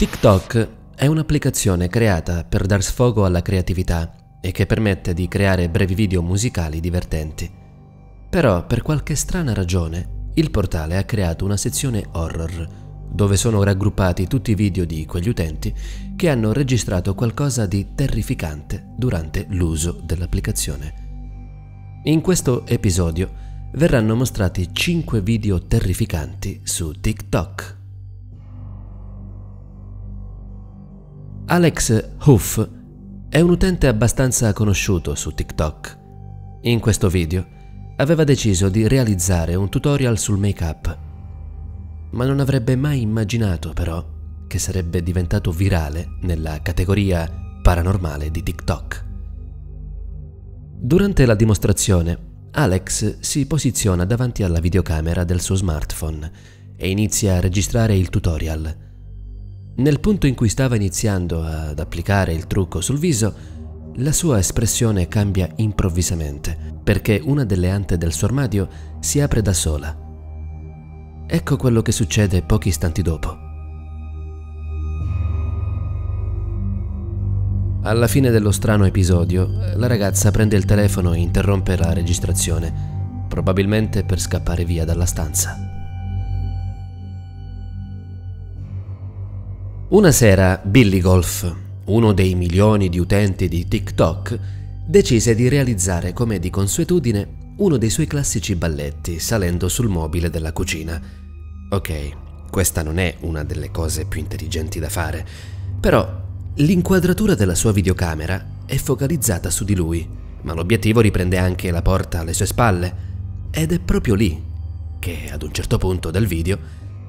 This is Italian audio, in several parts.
TikTok è un'applicazione creata per dar sfogo alla creatività e che permette di creare brevi video musicali divertenti. Però, per qualche strana ragione, il portale ha creato una sezione horror, dove sono raggruppati tutti i video di quegli utenti che hanno registrato qualcosa di terrificante durante l'uso dell'applicazione. In questo episodio verranno mostrati 5 video terrificanti su TikTok. Alex Huff è un utente abbastanza conosciuto su TikTok. In questo video aveva deciso di realizzare un tutorial sul make-up, ma non avrebbe mai immaginato però che sarebbe diventato virale nella categoria paranormale di TikTok. Durante la dimostrazione, Alex si posiziona davanti alla videocamera del suo smartphone e inizia a registrare il tutorial. Nel punto in cui stava iniziando ad applicare il trucco sul viso, la sua espressione cambia improvvisamente perché una delle ante del suo armadio si apre da sola. Ecco quello che succede pochi istanti dopo. Alla fine dello strano episodio, la ragazza prende il telefono e interrompe la registrazione, probabilmente per scappare via dalla stanza. Una sera Billy Golf, uno dei milioni di utenti di TikTok, decise di realizzare come di consuetudine uno dei suoi classici balletti salendo sul mobile della cucina. Ok, questa non è una delle cose più intelligenti da fare, però l'inquadratura della sua videocamera è focalizzata su di lui, ma l'obiettivo riprende anche la porta alle sue spalle ed è proprio lì che ad un certo punto del video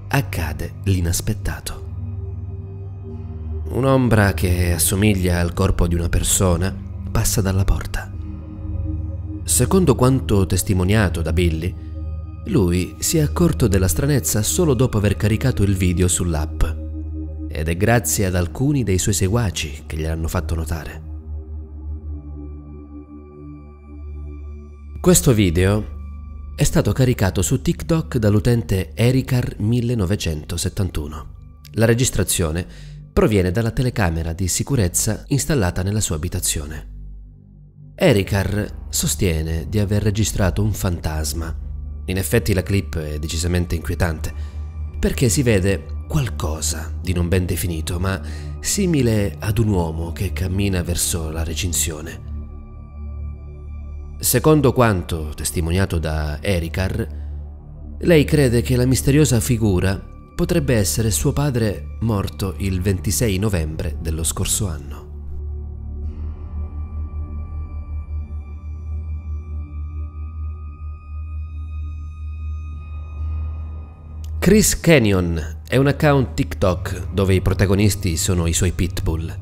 accade l'inaspettato. Un'ombra che assomiglia al corpo di una persona passa dalla porta. Secondo quanto testimoniato da Billy, lui si è accorto della stranezza solo dopo aver caricato il video sull'app ed è grazie ad alcuni dei suoi seguaci che gliel'hanno fatto notare. Questo video è stato caricato su TikTok dall'utente Ericar1971. La registrazione proviene dalla telecamera di sicurezza installata nella sua abitazione. Ericar sostiene di aver registrato un fantasma. In effetti la clip è decisamente inquietante, perché si vede qualcosa di non ben definito, ma simile ad un uomo che cammina verso la recinzione. Secondo quanto testimoniato da Ericar, lei crede che la misteriosa figura potrebbe essere suo padre morto il 26 novembre dello scorso anno. Chris Canyon è un account TikTok dove i protagonisti sono i suoi pitbull.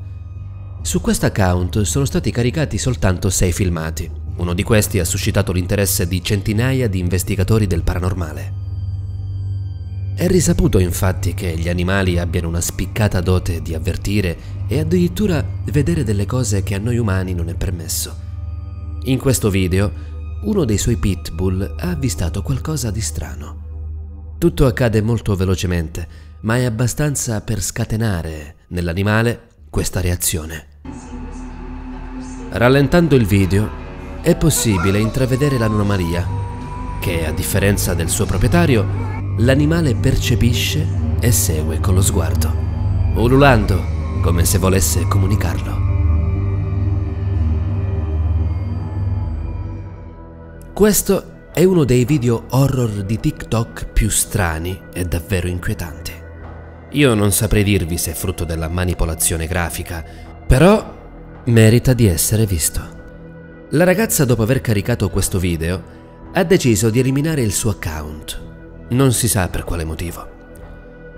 Su questo account sono stati caricati soltanto sei filmati. Uno di questi ha suscitato l'interesse di centinaia di investigatori del paranormale. È risaputo infatti che gli animali abbiano una spiccata dote di avvertire e addirittura vedere delle cose che a noi umani non è permesso. In questo video, uno dei suoi pitbull ha avvistato qualcosa di strano. Tutto accade molto velocemente, ma è abbastanza per scatenare nell'animale questa reazione. Rallentando il video, è possibile intravedere l'anomalia, che a differenza del suo proprietario l'animale percepisce e segue con lo sguardo, ululando come se volesse comunicarlo. Questo è uno dei video horror di TikTok più strani e davvero inquietanti. Io non saprei dirvi se è frutto della manipolazione grafica, però merita di essere visto. La ragazza dopo aver caricato questo video ha deciso di eliminare il suo account non si sa per quale motivo.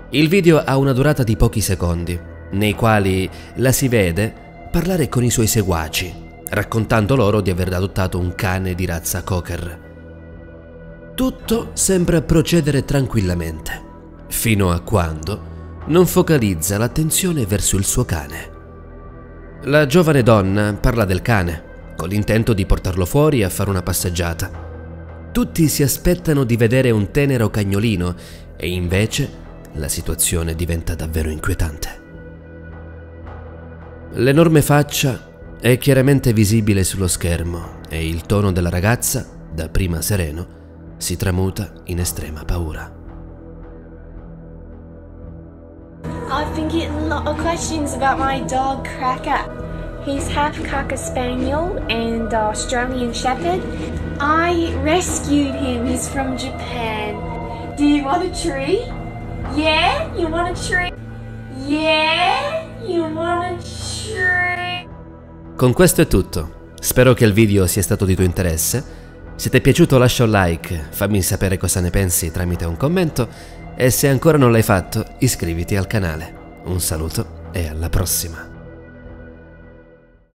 Il video ha una durata di pochi secondi, nei quali la si vede parlare con i suoi seguaci, raccontando loro di aver adottato un cane di razza cocker. Tutto sembra procedere tranquillamente, fino a quando non focalizza l'attenzione verso il suo cane. La giovane donna parla del cane, con l'intento di portarlo fuori a fare una passeggiata. Tutti si aspettano di vedere un tenero cagnolino e invece la situazione diventa davvero inquietante. L'enorme faccia è chiaramente visibile sullo schermo e il tono della ragazza, da prima sereno, si tramuta in estrema paura. I've been getting a lot of questions about my dog Cracker. He's half Cocker Spaniel and Australian Shepherd. I rescued him. He's from Japan. Do you want a tree? Yeah? You want a tree? Yeah? You want a tree? Con questo è tutto. Spero che il video sia stato di tuo interesse. Se ti è piaciuto lascia un like, fammi sapere cosa ne pensi tramite un commento e se ancora non l'hai fatto iscriviti al canale. Un saluto e alla prossima.